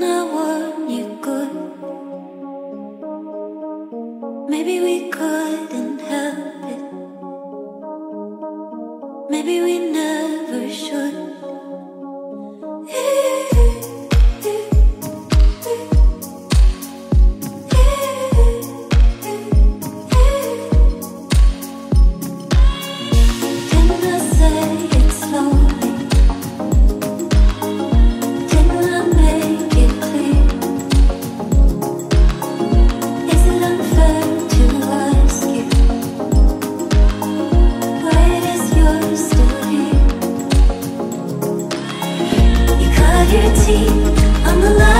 那我念过。variety on the line.